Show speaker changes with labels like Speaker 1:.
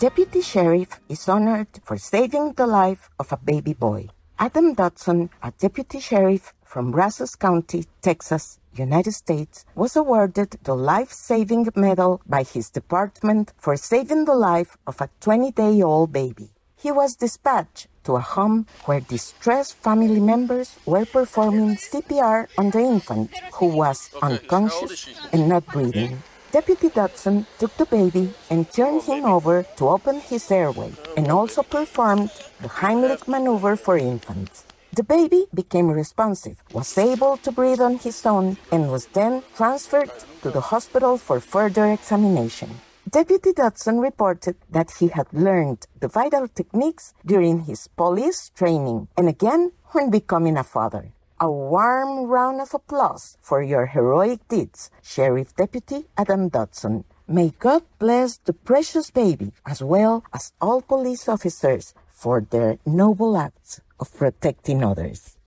Speaker 1: Deputy Sheriff is honored for saving the life of a baby boy. Adam Dodson, a deputy sheriff from Brazos County, Texas, United States, was awarded the Life Saving Medal by his department for saving the life of a 20 day old baby. He was dispatched to a home where distressed family members were performing CPR on the infant who was unconscious and not breathing. Deputy Dodson took the baby and turned him over to open his airway and also performed the Heimlich maneuver for infants. The baby became responsive, was able to breathe on his own, and was then transferred to the hospital for further examination. Deputy Dodson reported that he had learned the vital techniques during his police training and again when becoming a father. A warm round of applause for your heroic deeds, Sheriff Deputy Adam Dodson. May God bless the precious baby as well as all police officers for their noble acts of protecting others.